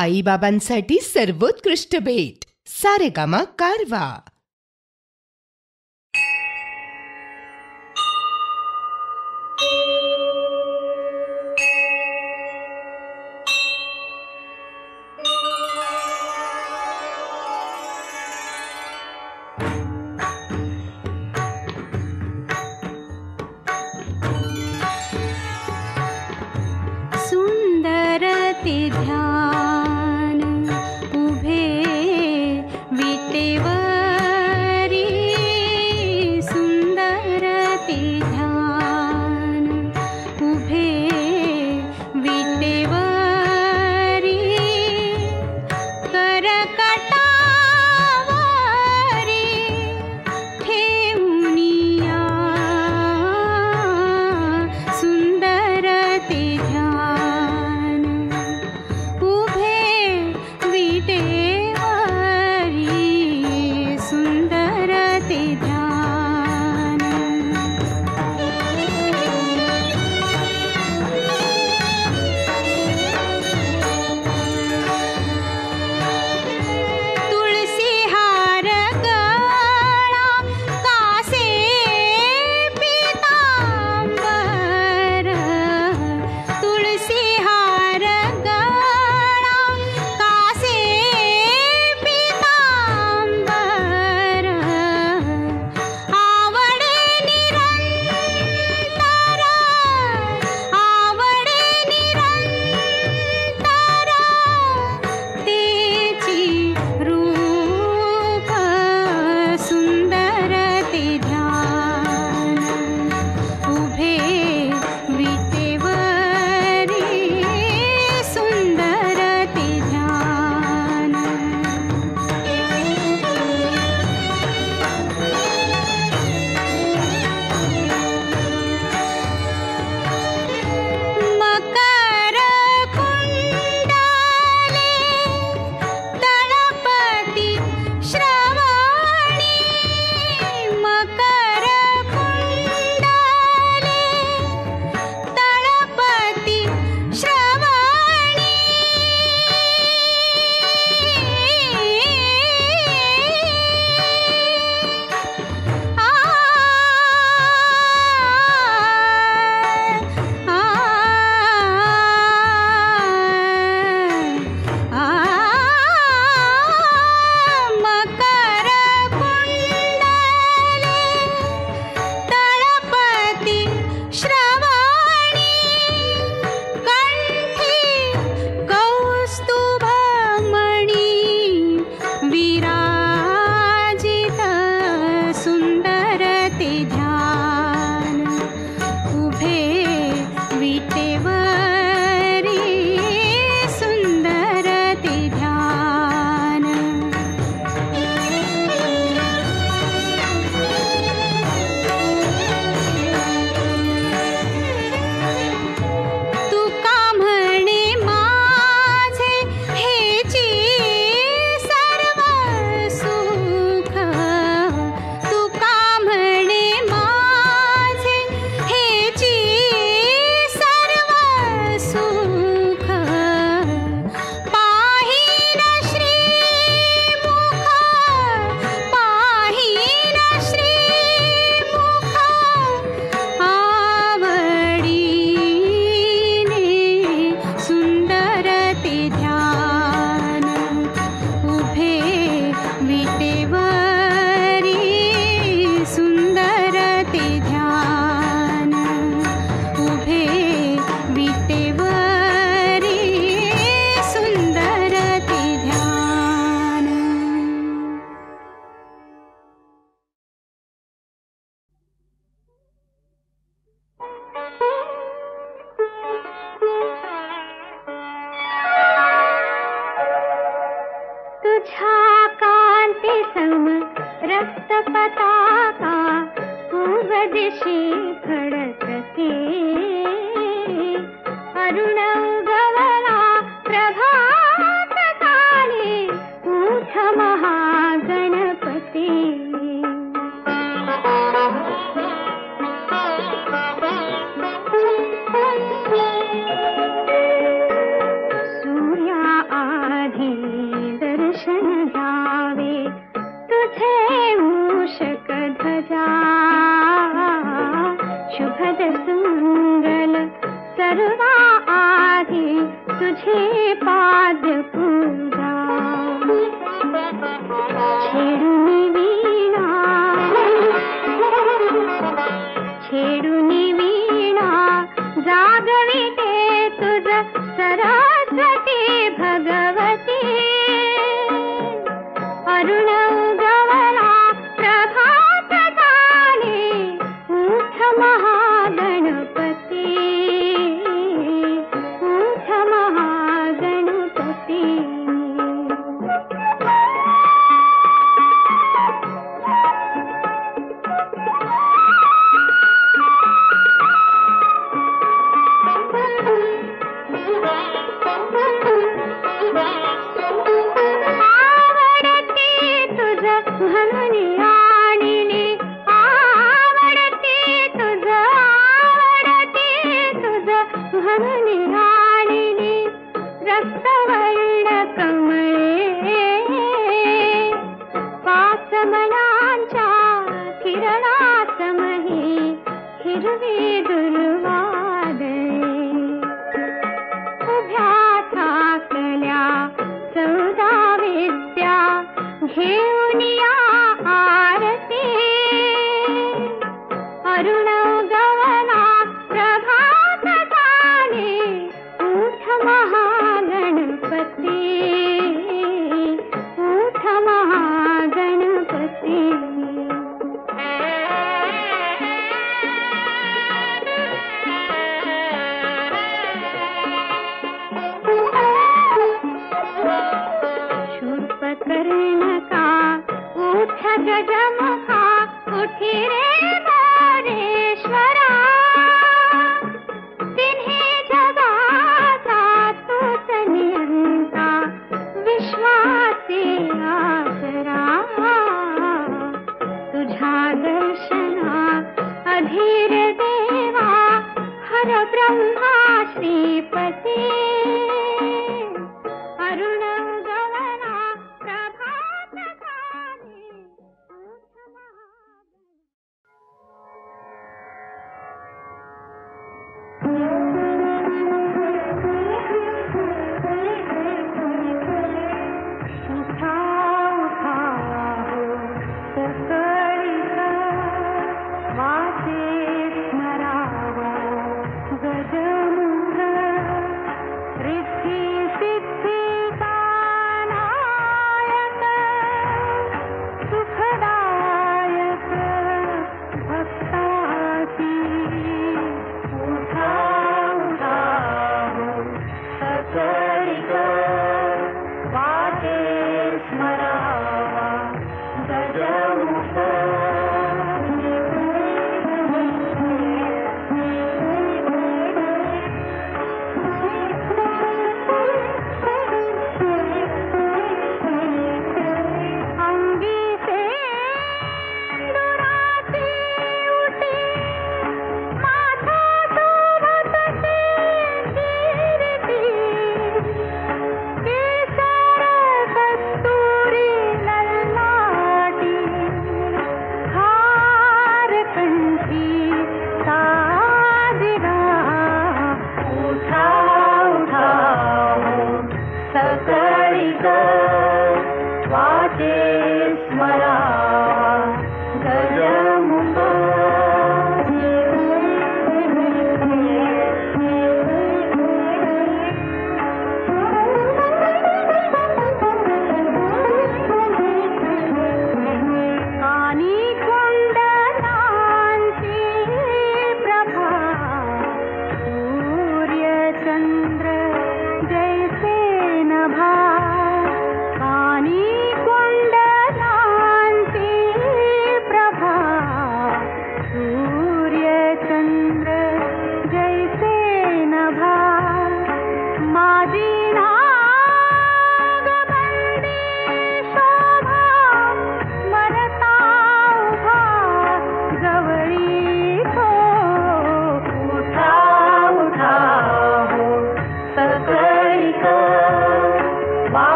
आईबाबांसाठी सर्वोत्कृष्ट भेट. सारेगामा कारवा.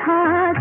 था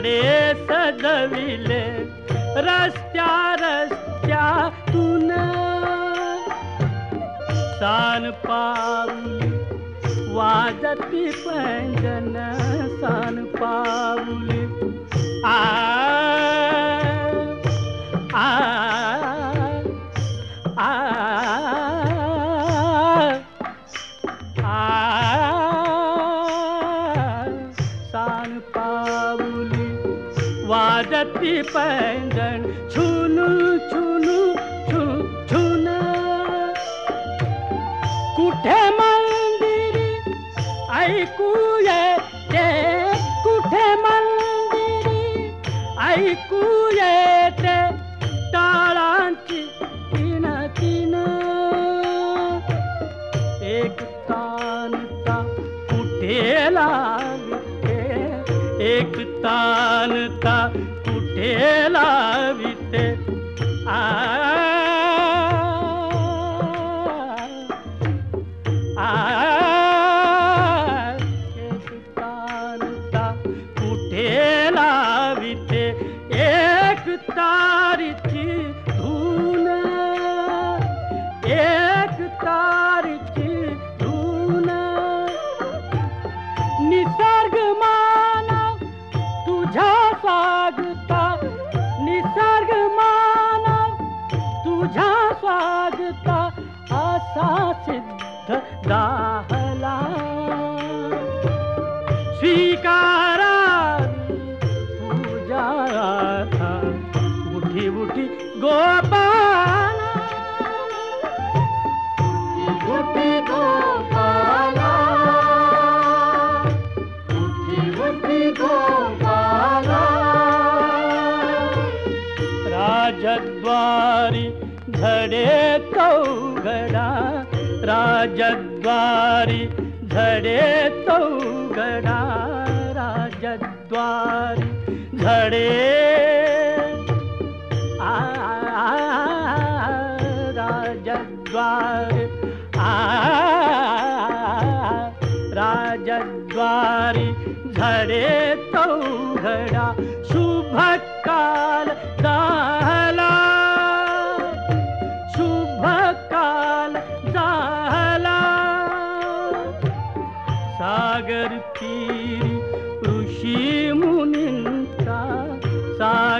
पडे सदविले रस्त्या रस्त्यातून सान पाऊली वाजती पंजन सान पाऊली आ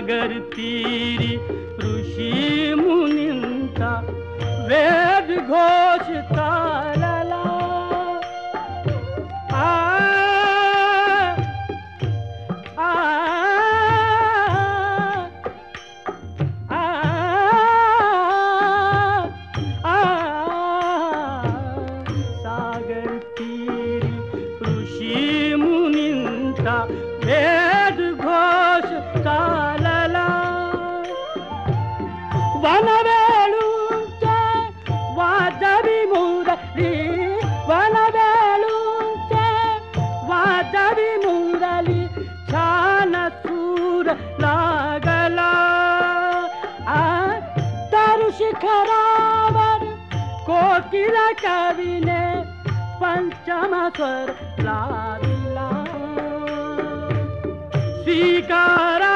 सागर तीरी ऋषि मुनिता वेद घोष शिखर लाविला स्वीकार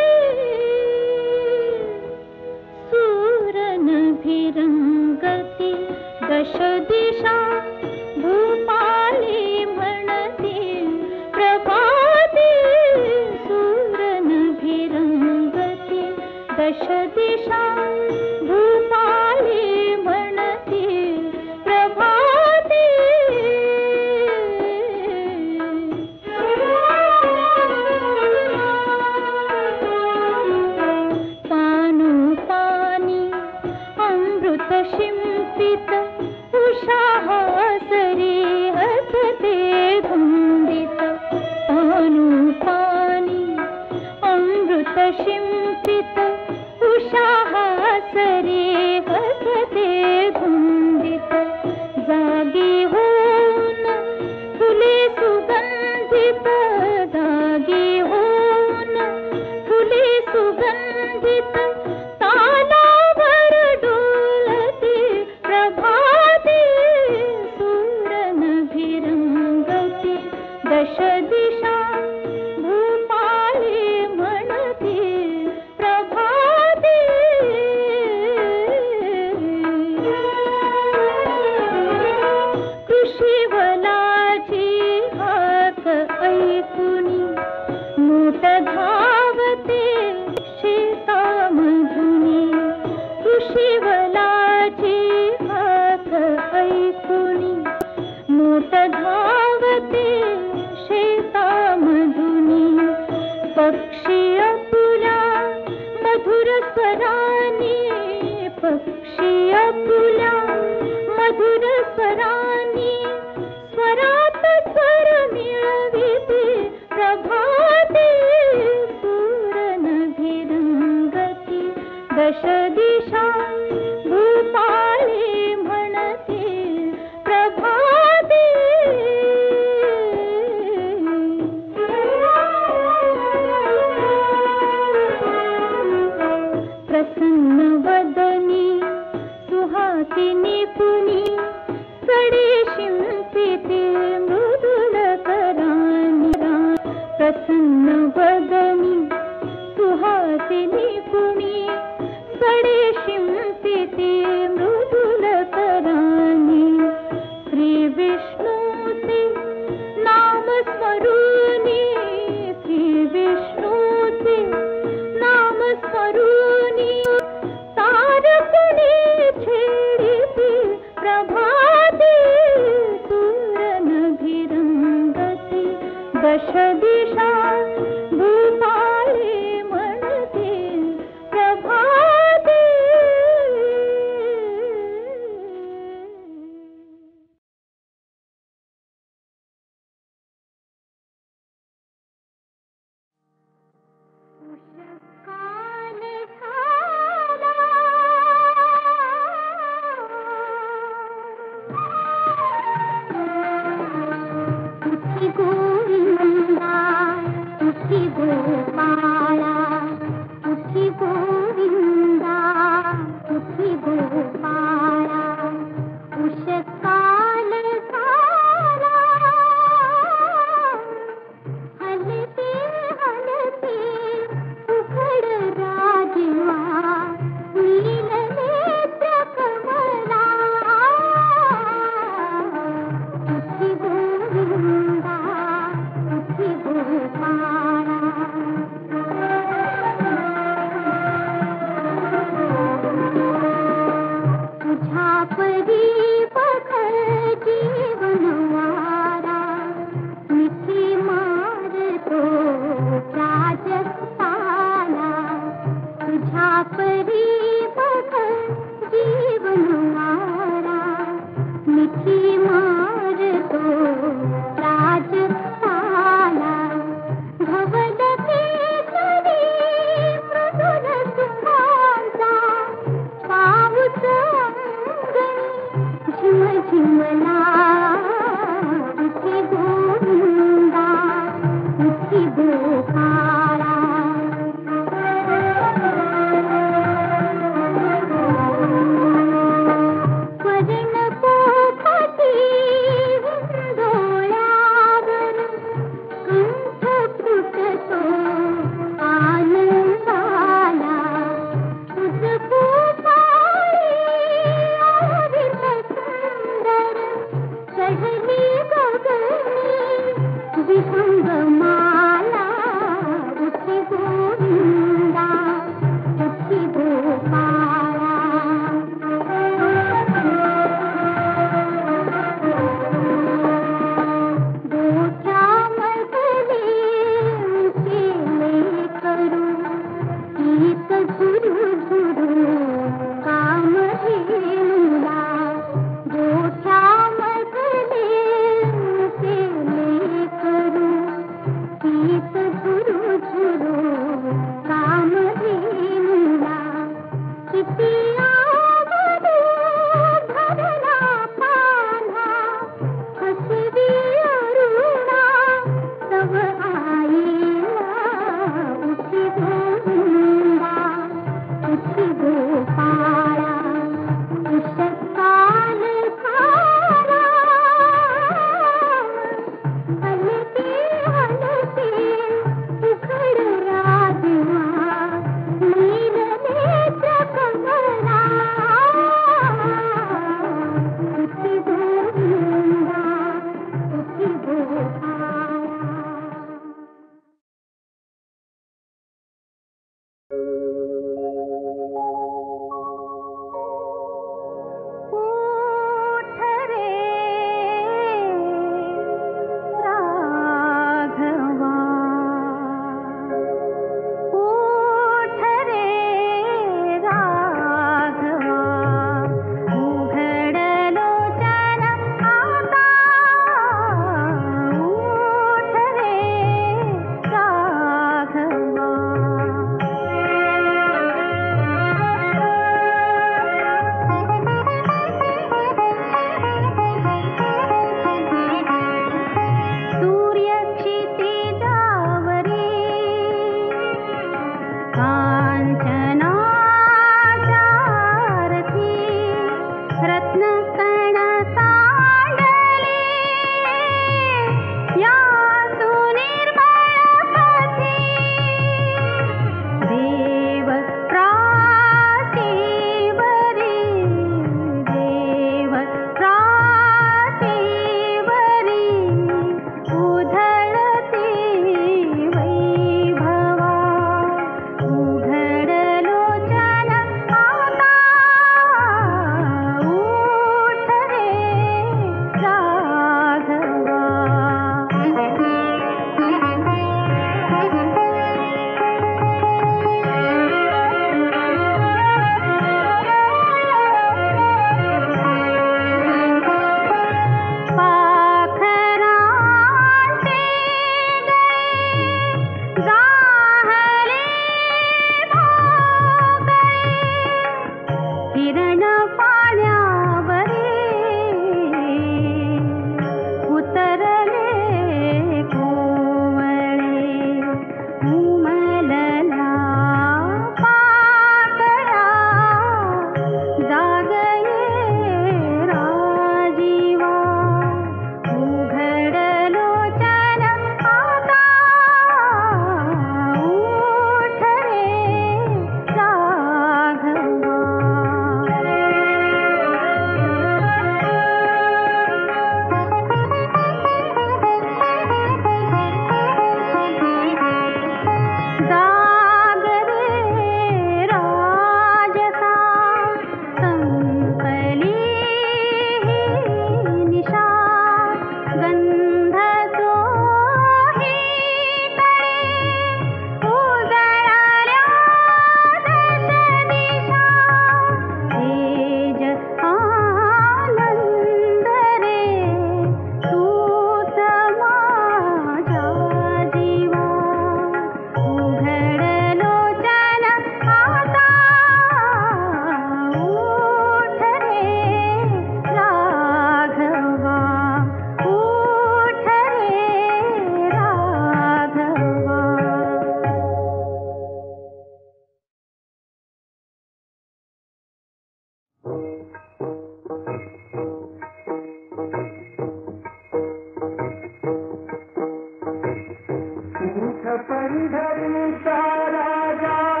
पंढरीचा राजा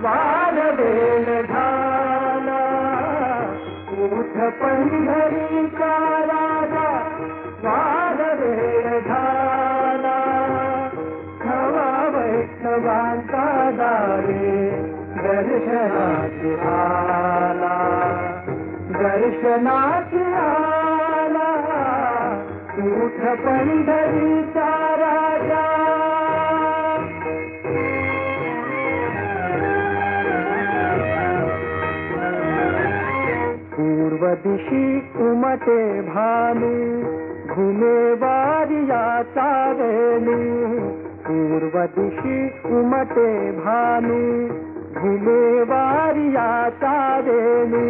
वार वेळ झाला उठ पंढरीचा राजा वार वेळ झाला खवा वैष्णवांचा दारे दर्शनाची आला। दर्शनाची आला। उठ पंढरीचा पूर्व दिशी उमटे भानु, घुमे वारियाचा वेणू पूर्व दिशी उमटे भानु, घुमे वारियाचा वेणू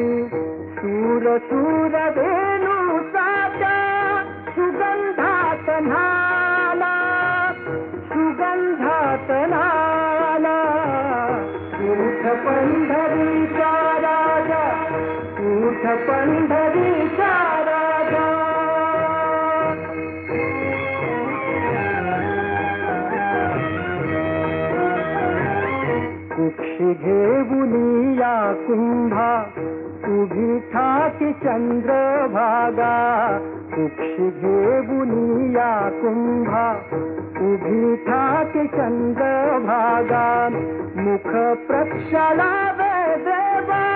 सूर सूर वेणू साचा सुगंधा नाला सुगंधात नाला। उठ पंढरीचा राजा उठ पंढरीचा राजा कुक्षी घेऊन या कुंभा, उभी ठाकी चंद्रभागा। कुक्षी घेऊन या कुंभा, उभी ठाकी चंद्रभागा। मुख प्रक्षाला देवा।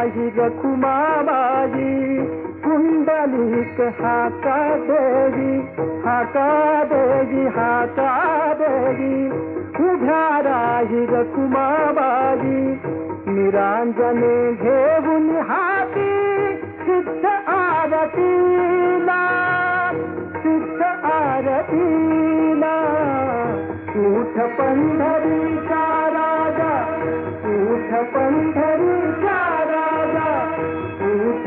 राही रखुमाबाई कुंडलिक हाका देवी हाका देवी हाका देवी राही रखुमाबाई निरांजने घेऊन हाती सिद्ध आरतीला सिद्ध आरतीला उठ पंढरीचा राजा उठ पंढरीचा राजा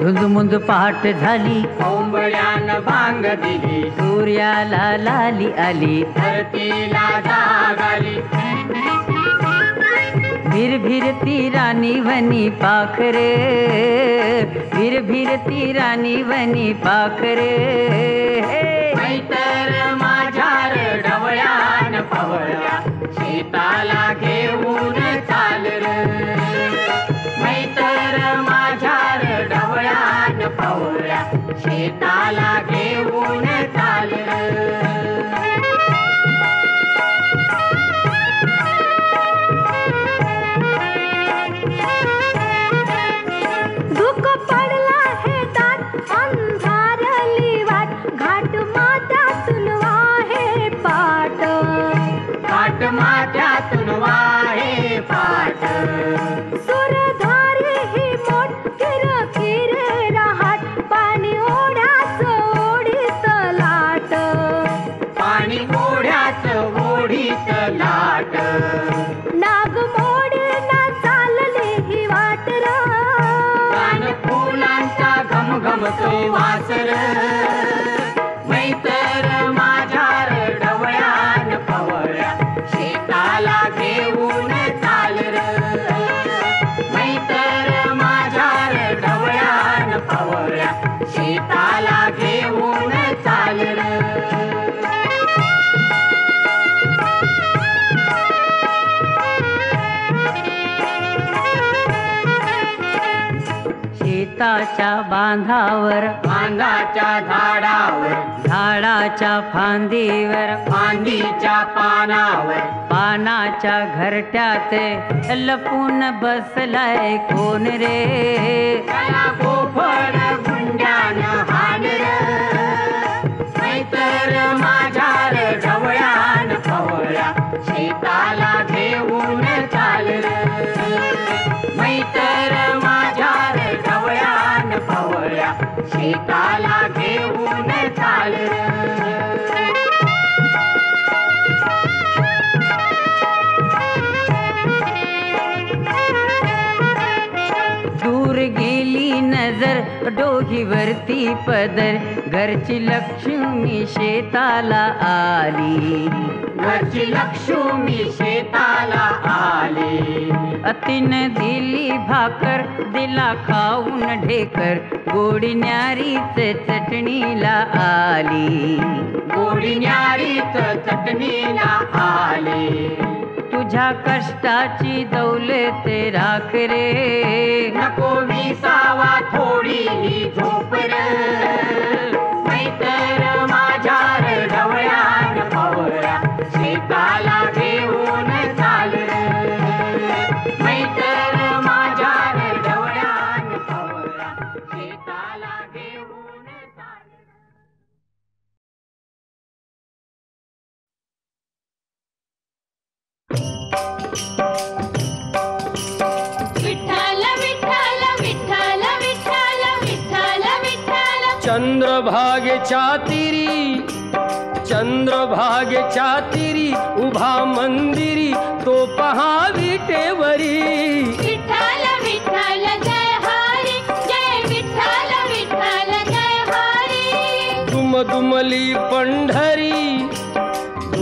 राजा धुंदमुंद पहाट झाली. कोंबड्यान भाँग दिली. सूर्याला लाली आली. धरतीला जाग आली. भिर भिरती राणी वनी पाखरे. भिर भिरती राणी वनी पाखरे. मैतर माझ्यार ढवळ्यान पवळ्या. शेताला घेऊन Senhor. बांधावर बांधाच्या झाडावर झाडाच्या फांदीवर फांदीच्या पानावर. पानाच्या घरट्यात लपून बसलाय कोण रे? गुंड्यान माझ्या डोघीवरती पदर घरची लक्ष्मी शेताला आली. घरची लक्ष्मी शेताला आली. अतिन दिली भाकर दिला खाऊन ढेकर गोडी न्यारीच चटणीला आली. गोडी न्यारीच चटणीला आली. तुझ्या कष्टाची दौलते राख रे. नको विसावा थोडी झोप रे. चंद्र चातिरी चंद्र चातिरी उभा मंदिरी तो पहावी टेवरी विठाल दुमली पंढरी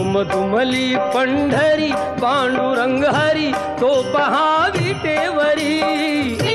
मधुमली पंढरी पांडुरंग हरी तो पहावी टेवरी।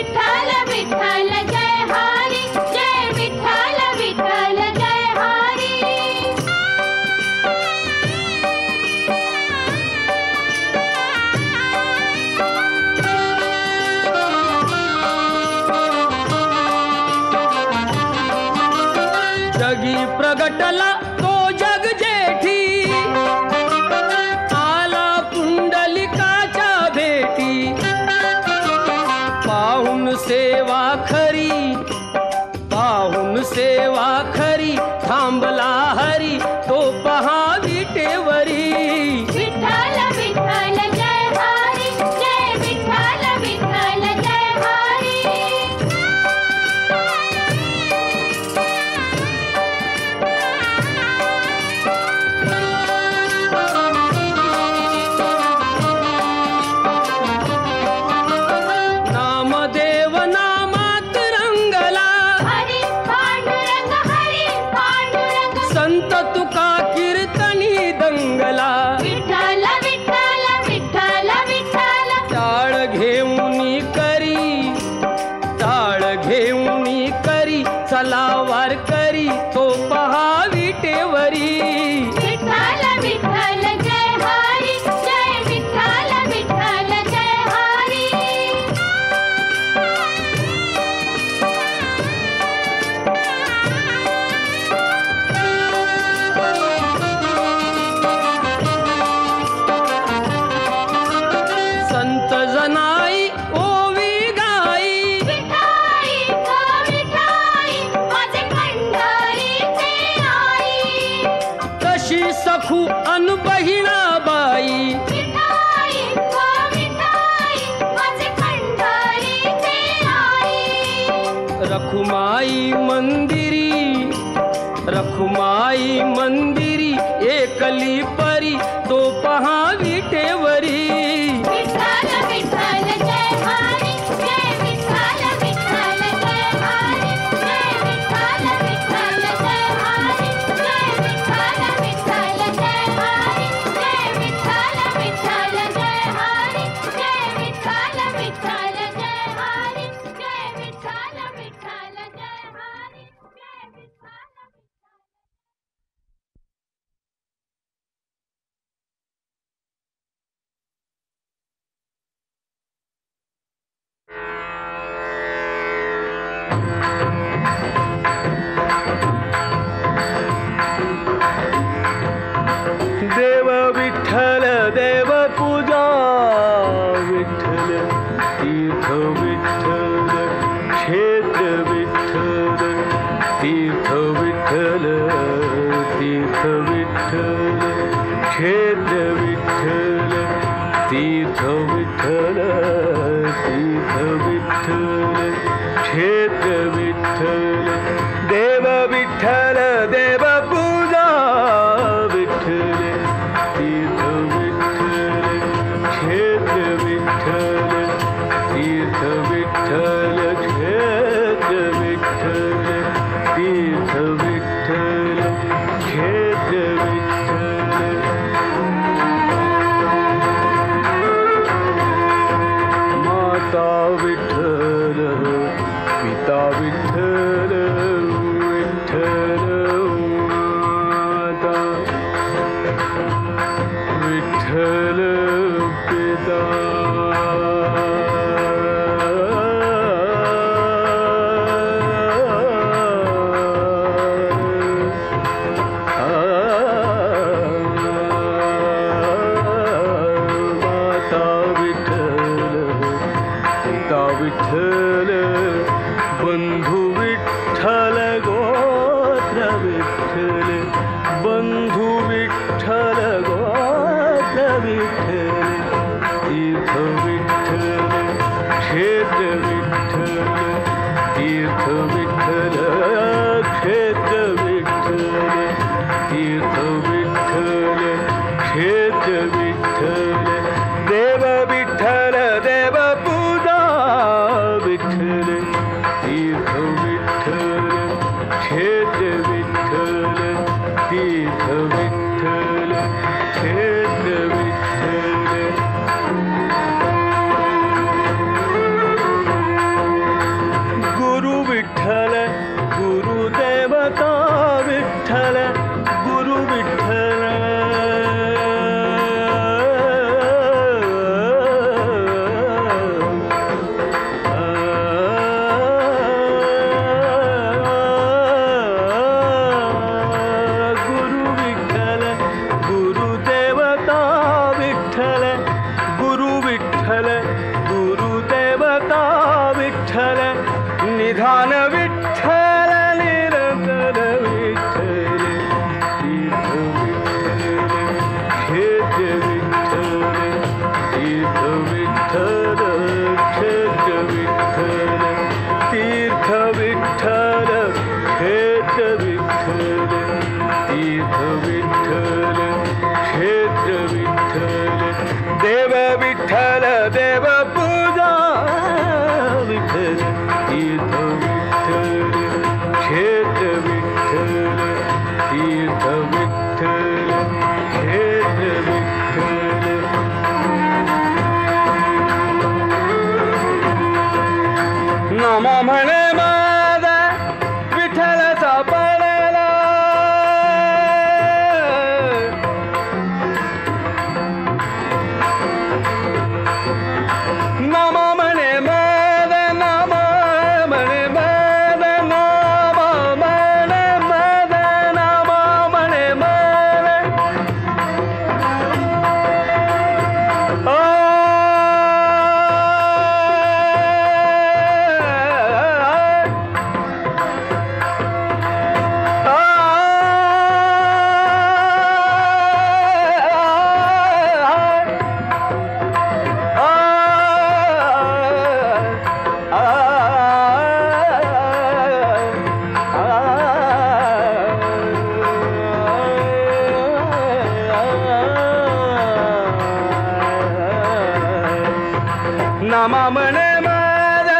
Amanemada,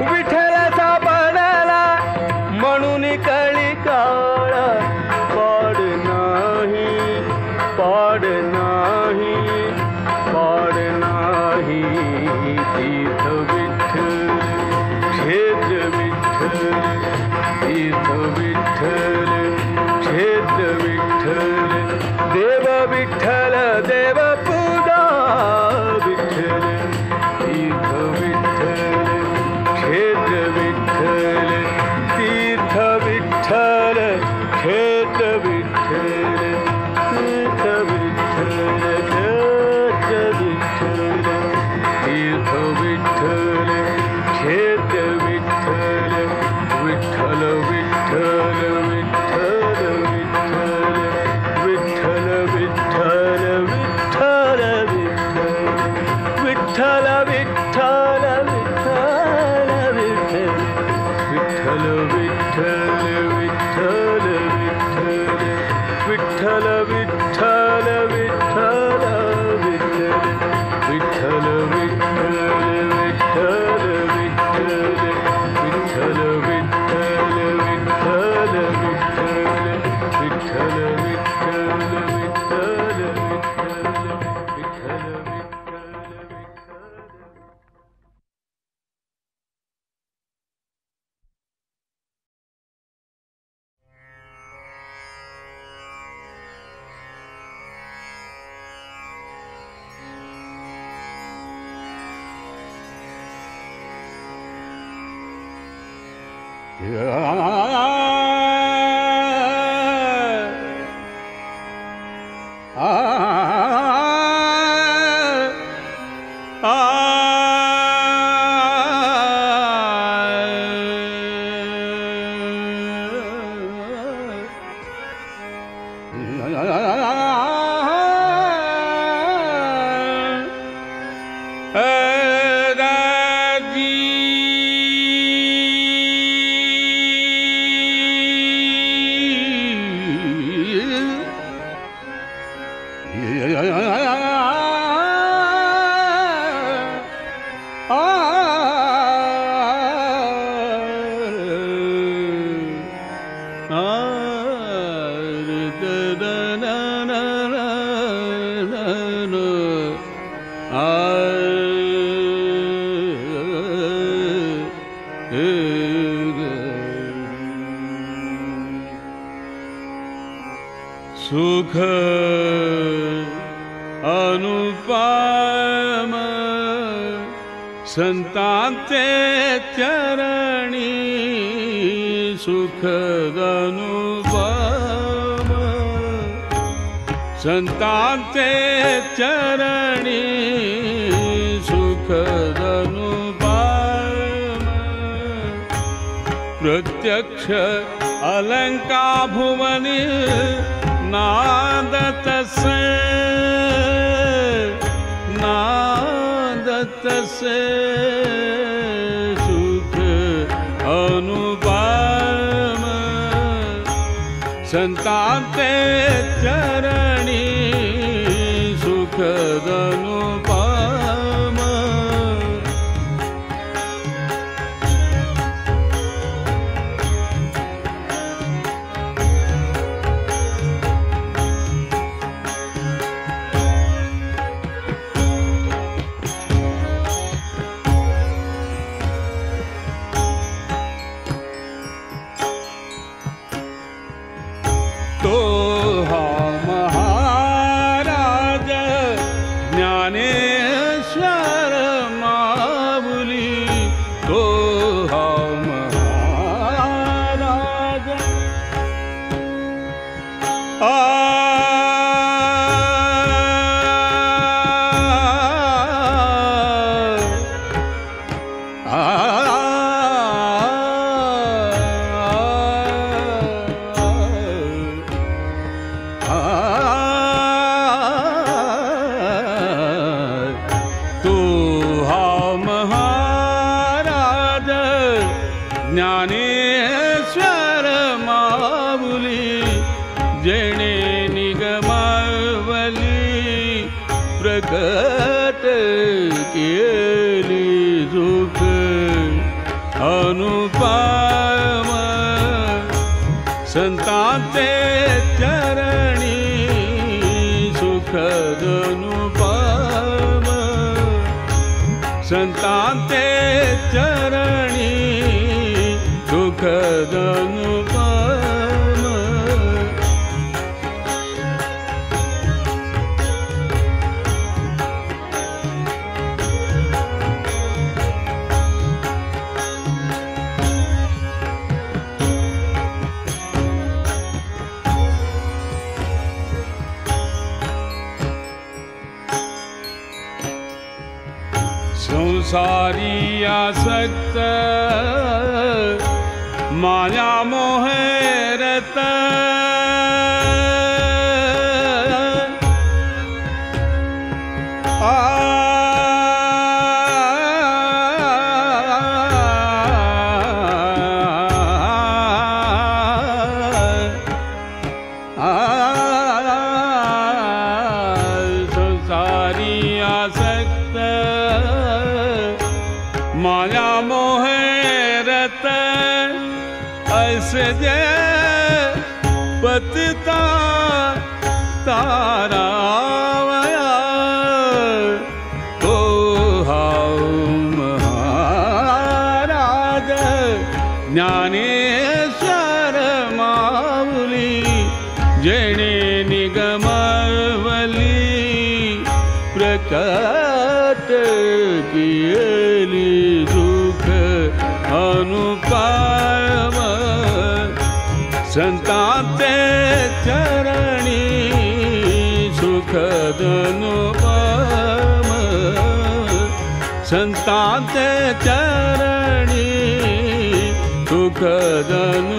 o beat सुख अनुपम सन्तान्ते चरणी सुखदनुपम सन्तान्ते चरणी सुखदनुपम प्रत्यक्ष अलङ्का भुमनि ਨਾਦ ਤਸ ਨਾਦ ਤਸ। ਸੁਖ ਅਨੁਪਮ ਸੰਤਾਂ ਤੇ ਚਰਣੀ ਸੁਖ ਦਨ संसारी आसक्त। माया मोहरत ताते चरणी सुखदनु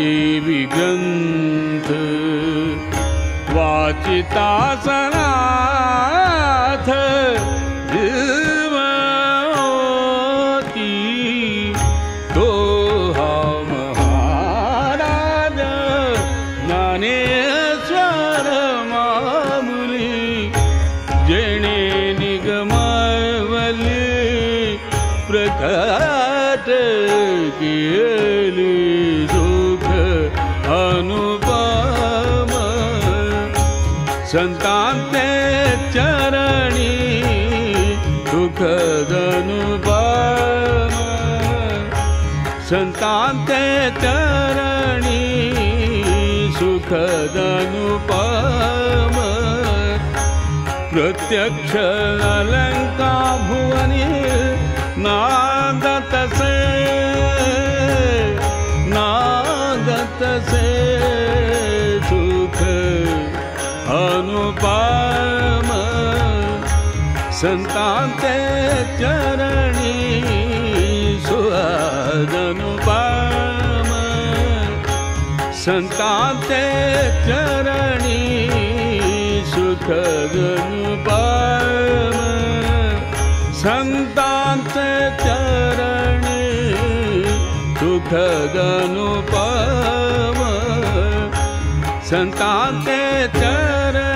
ी ग्रन्थ वाचिता सरा रणि सुखदनुपम। प्रत्यक्ष अलङ्का भुवनि नादसे नादसे सुख अनुपम। सन्तान्ते चरणी सुखदनु सन्ताते चरणी सुखगनुप सन्ता चरणी सुखदनुप सन्ताते चरणी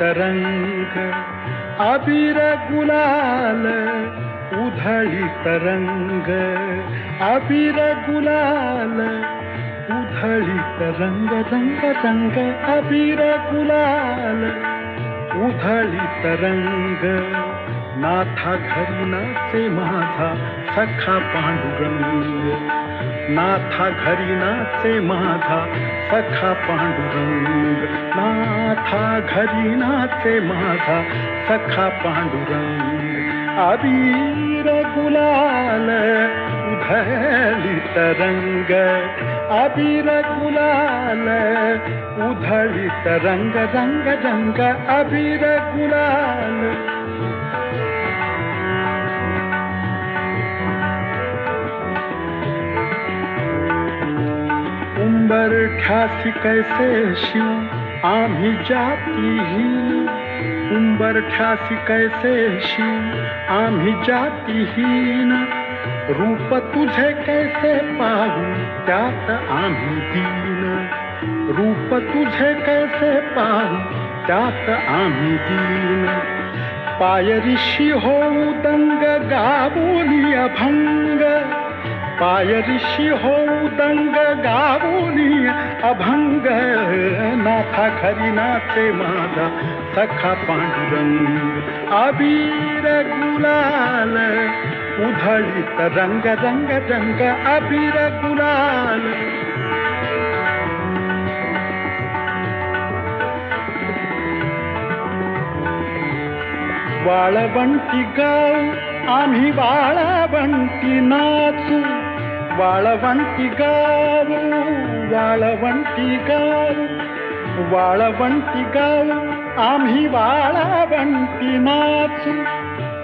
तरंग। अबीर गुलाल उधळी तरंग। अबीर गुलाल उधळी तरंग, रंग रंग। अबीर गुलाल उधळी तरंग। नाथा घरी नाचे, माझा सखा पांडुरंग। नाथा घरी नाचे माझा सखा पांडुरंग। नाथा घरी नाचे माझा सखा पांडुरंग। अबीर गुलाल उधळी तरंग अबीर गुलाल उधळी तरंग रंग रंग। अबीर गुलाल ठासी कैसे शिव? आम्ही जातीहीन उंबर ठासी कैसे शिव? आम्ही जातीहीन रूप तुझे कैसे पाहू त्यात आम्ही दीन। रूप तुझे कैसे पाहू त्यात आम्ही दीन। पायरिशी होऊ दंग गाबोली अभंग पायरिशी होऊ दंग गाबोली अभंग नाथा खरी नाचे माझा सखा पांडुरंग। अबीर गुलाल उधळीत रंग रंग रंग, अबीर गुलाल। वाळवंटी गाव आम्ही वाळवंटी नाचू। वाळवंटी गाव वाळवंटी गाव वाळवंटी गाव आम्ही वाळवंटी नाचू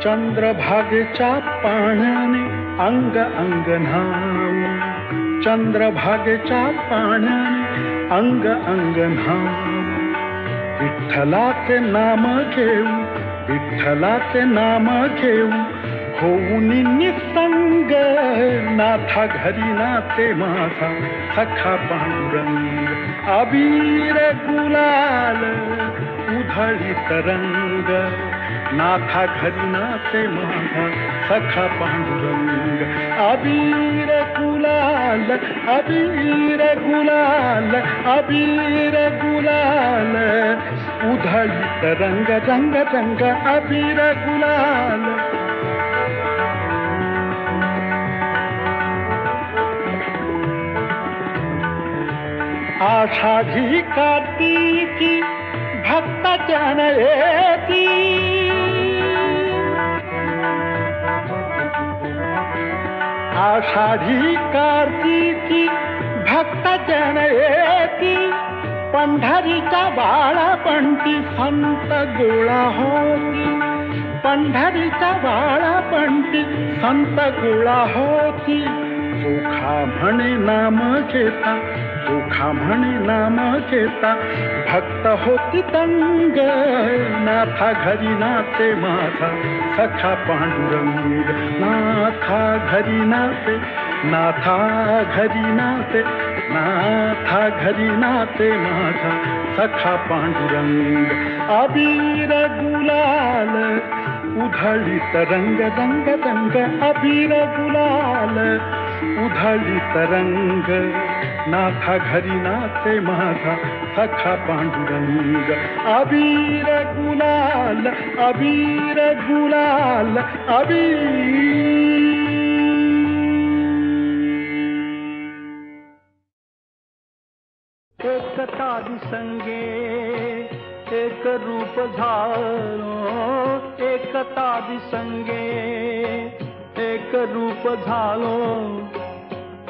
चंद्रभागेच्या पाण्याने अंग अंग न्हाऊ चंद्रभागेच्या पाण्याने अंग अंग न्हाऊ विठ्ठलाचे नाम घेऊ विठ्ठलाचे नाम घेऊ होऊन निसंग, नाथा घरी नाचे माझा सखा पांडुरंग, अबीर गुलाल, उधळी तरंग, नाथा घरी नाचे माझा सखा पांडुरंग, अबीर गुलाल अबीर गुलाल अबीर गुलाल उधळीत तरंग रंग रंग अबीर गुलाल। आषाढी कार्तिकी भक्त जन येती आषाढी कार्तिकी भक्त जन येती पंढरीच्या बाळापंटी संत गोळा होती। पंढरीच्या बाळापंटी संत गोळा होती। चोखा म्हणे नाम घेता चोखा म्हणे नाम घेता भक्त होती तंग नाथा घरी नाते माथा, सखा पांडुरंग, नाथा घरी नाचे नाथा घरी नाचे नाथा घरी नाते माझा सखा पांडुरंग, अबीर गुलाल उधळीत रंग रंग रंग अबीर गुलाल उधळीत रंग। नाथा घरी नाचे माझा सखा पांडुरंग। अबीर गुलाल अबीर गुलाल, अबीर। एकता दिसंगे एक रूप झालो एकता दिसंगे एक रूप झालो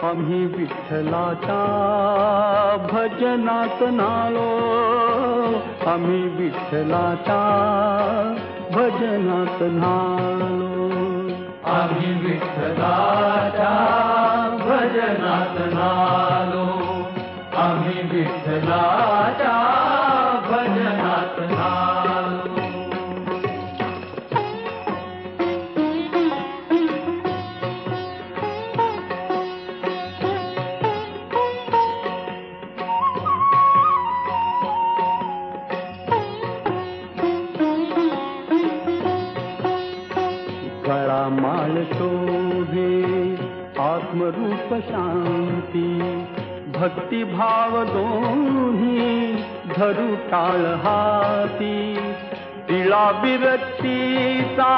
आम्ही विठ्ठलाचा भजनात नालो आम्ही विठ्ठलाचा भजनात नालो आम्ही विठ्ठलाचा भजनात नालो आम्ही विठ्ठलाच्या भक्तिभाव दोन्ही धरू टाळ हाती. तिळा बिरक्तीचा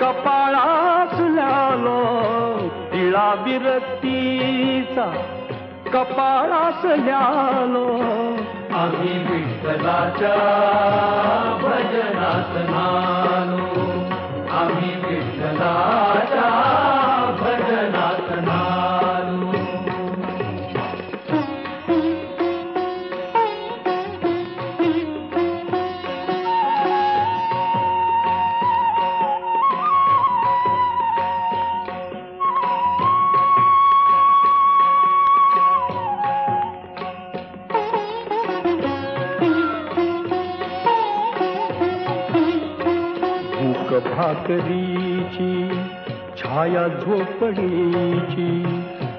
कपाळास ल्यालो तिळा बिरक्तीचा कपाळास ल्यालो आम्ही विठ्ठलाच्या भजनात नालो. आम्ही विठ्ठलाच्या भाकरीची छाया झोपडीची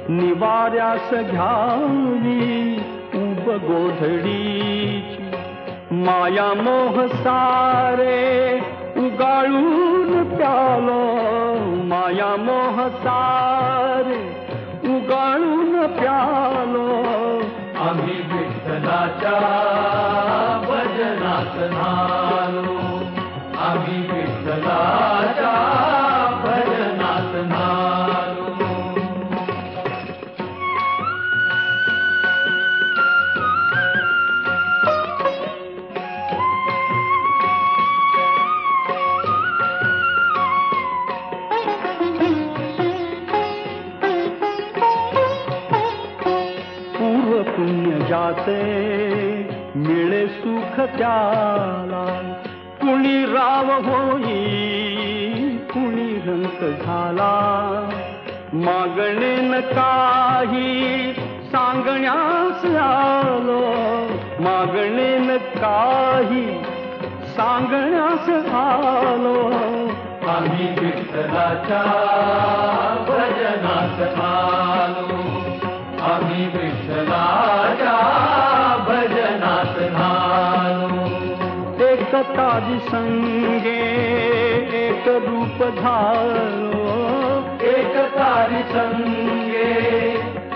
निवाऱ्यास घ्यावी उब गोधडीची। माया मोह सारे उगाळून प्यालो, माया मोह सारे उगाळून प्यालो। आम्ही विठ्ठलाच्या भजनात नालो पुण्य मिळे सुख त्याला. कुणी राव होई कुणी रंक झाला. मागणे न काही सांगण्यास आलो. मागणे न काही सांगण्यास आलो. आम्ही विठ्ठलाच्या भजनात आलो. आम्ही विठ्ठलाच्या एकता संगे, एक रूप धारो। एक तारी संगे,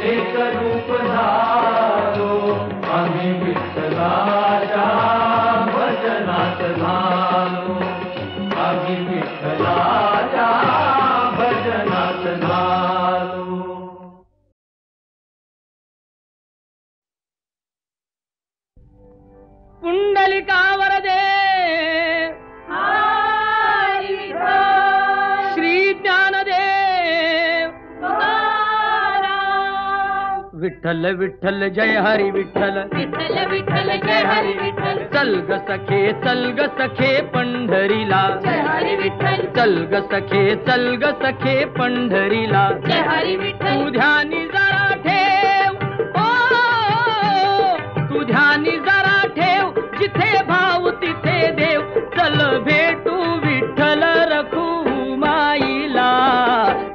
एक रूप धारो। आम्ही विठ्ठलाच्या भजनात नालो आम्ही विठ्ठलाच्या पुंडलिका वरदे विठ्ठल श्री ज्ञानदेव तुकाराम विठ्ठल विठ्ठल जय हरी विठ्ठल। विठ्ठल विठ्ठल जय हरी विठ्ठल। चल ग सखे चल ग सखे पंढरीला। जय हरी विठ्ठल। चल ग सखे चल ग सखे पंढरीला। जय हरी विठ्ठल। तू ध्यानी जरा ठेव। ओ तू ध्यानी जरा जिथे भाव तिथे देव. चल भेटू विठ्ठल रखू माईला.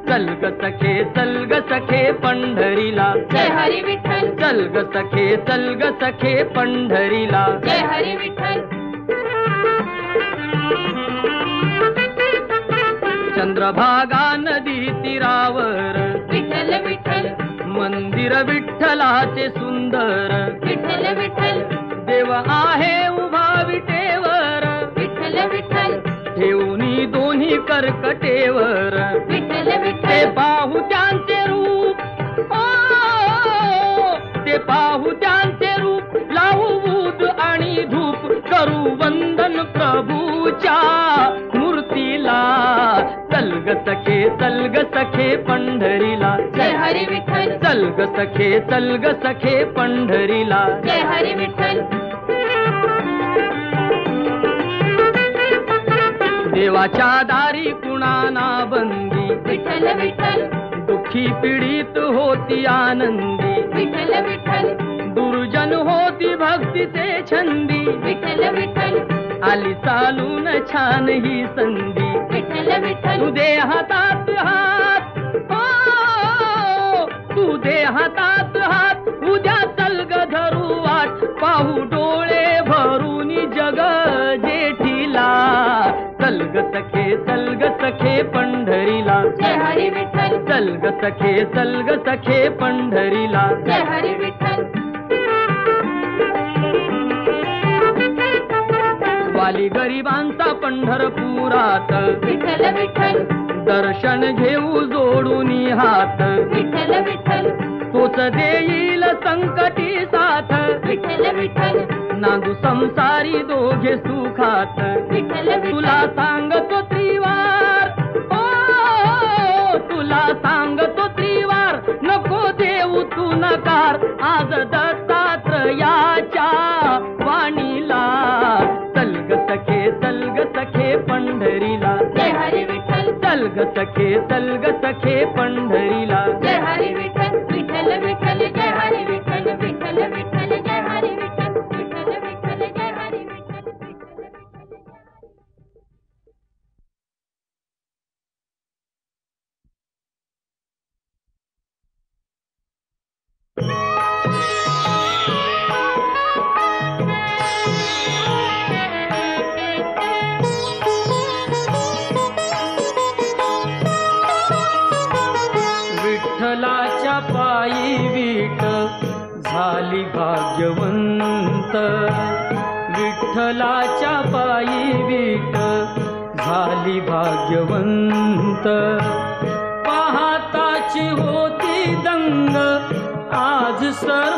चल ग सखे चल ग सखे पंढरीला. जय हरी विठ्ठल. चल ग सखे चल ग सखे पंढरीला. जय हरी विठ्ठल. चंद्रभागा नदी तीरावर. विठ्ठल विठ्ठल. मंदिर विठ्ठलाचे सुंदर. विठ्ठल विठ्ठल. देव आहे उभा विटेवर. विठ्ठल विठ्ठल. ठेवणी दोन्ही कर्कटेवर. विठ्ठल विठ्ठल. पाहू त्यांचे रूप. ओ, ते पाहू त्यांचे रूप. लावू बूद आणि धूप. करू वंदन प्रभूच्या. मूर्तीला चल ग सखे चल ग सखे पंढरीला। जय हरी विठ्ठल। चल ग सखे चल ग सखे पंढरीला। जय हरी विठ्ठल। देवाच्या दारी कुणाना बंदी। विठ्ठल विठ्ठल। दुःखी पीडित होती आनंदी। विठ्ठल विठ्ठल। दुर्जन होती भक्तीचे छंदी। विठ्ठल विठ्ठल। आली चालून छान ही संधी विठ्ठल विठ्ठल। तू दे हातात हात ओ, तू दे हातात हात उद्या चल ग धरू वाट पाहू डोळे भरून जग जेठीला. चल ग सखे चल ग सखे पंढरीला. जय हरी विठ्ठल। चल ग सखे चल ग सखे पंढरीला. जय हरी विठ्ठल। वाली गरिबांचा पंढरपुरात. विठ्ठल विठ्ठल. दर्शन घेऊ जोडून हात. विठ्ठल विठ्ठल. तोच देईल संकटी साथ. विठ्ठल विठ्ठल. नांदू संसारी दोघे सुखात. विठ्ठल तुला सांगतो विठ्ठल चल ग सखे चल सखे पंढरीला। जय हरी विठ्ठल झाली भाग्यवंत. विठ्ठलाच्या पायी विठ झाली भाग्यवंत. पाहताची होती दंग आज सर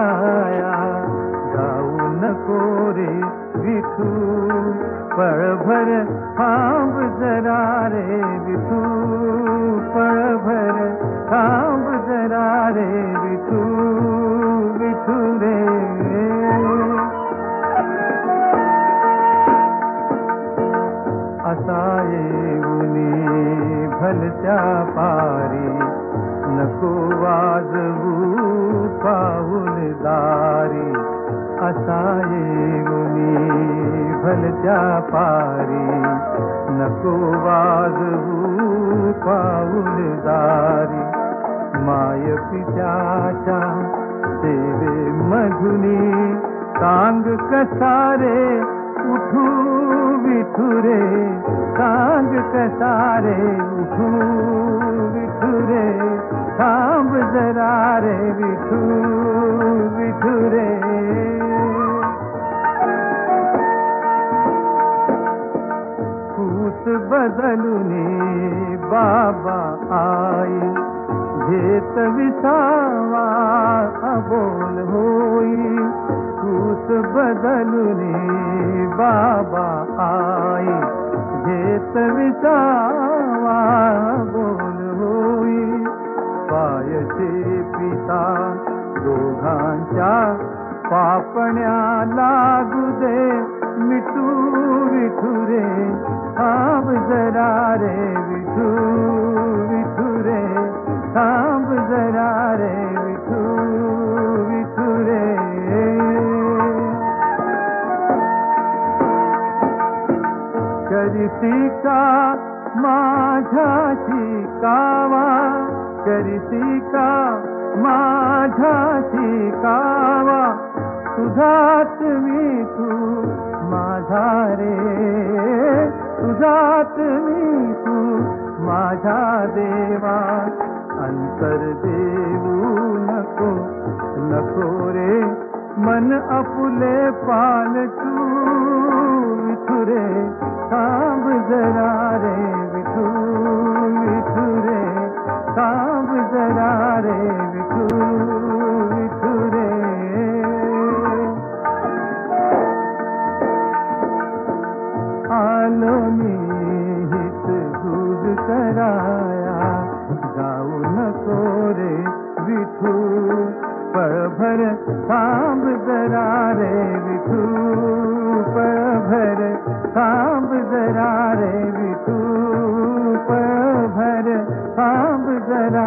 कराया जाऊ नको रे विठू पळभर थांब जरा रे विठू पळभर थांब जरा रे विठू विठू रे। असा येऊनी भलत्या पारी दारी असा येऊनी भलत्या पारी, नको वाजवू पाऊल दारी। माय पित्याच्या सेवे मधुनी, सांग कसा रे उठू विठू रे सांग कसा रे उठू विठू रे थांब जरा रे विठू विठू रे। कूस बदलुनी बाबा आई घेत विसावा, अबोल होई। कूस बदलुनी बाबा आई घेत विसावा बोल पायचे पिता दोघांच्या पापण्या लागू दे मिठू विठू रे, थांब जरा रे विठू विठू रे, थांब जरा रे विठू विठू रे। करीती का माझ्याशी कावा करीती का माझ्याशी कावा तुझात मी तू माझा रे तुझात मी तू माझा देवा, अंतर देऊ नको नको रे, मन अपुले पालटू विठू रे, थांब जरा रे विठू। काब जरा रे, विठू विठू आलो में हित दूध कराया गाऊ न को रे विठू। पर भर काब जरा रे, विठू। पर भर काब जरा रे, विठू। पंढरपूरचा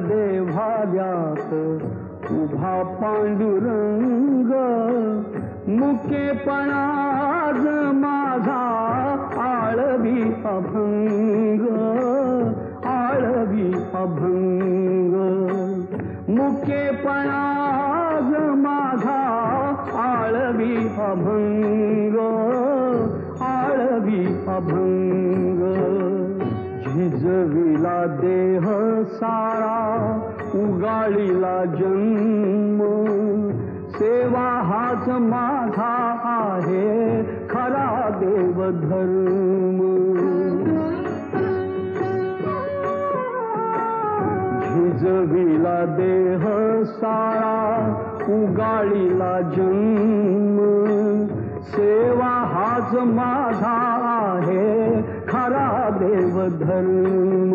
चंदनाच्या देव्हाऱ्यात उभा पांडुरंग मुकेपणाज माझा आळवी अभंग आळवी अभंग. मुकेपणाज माझा आळवी अभंग. झिजविला देह सारा उगाळीला जन्म. सेवा हाच माझा आहे खरा देवधर्म. झिजविला देह सारा उगाळीला जन्म. सेवा हाच माझा आहे खरा देवधर्म.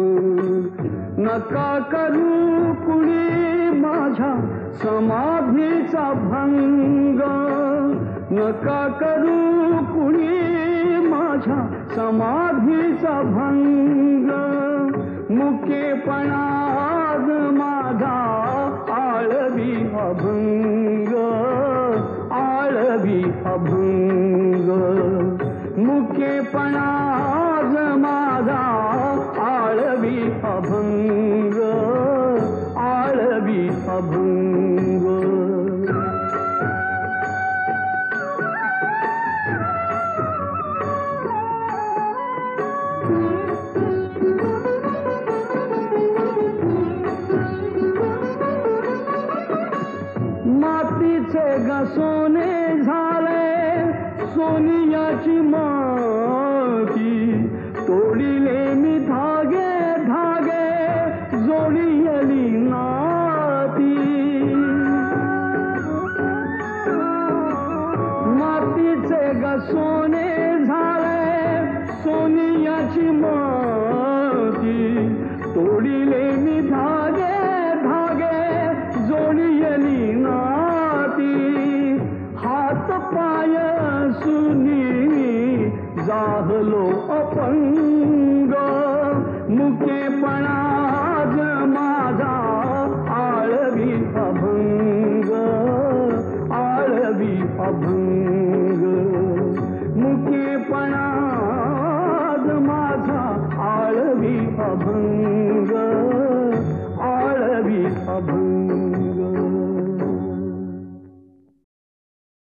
नका करू कुणी माझ्या समाधीचा भंग. नका करू कुणी माझ्या समाधीचा भंग. मुकेपणाज माझा आळवी अभंग. आळवी अभंग. मुकेपणा माझा आळवी अभंग आळवी अभंग. मातीचे गसोने झाले सोनियाची मा सोने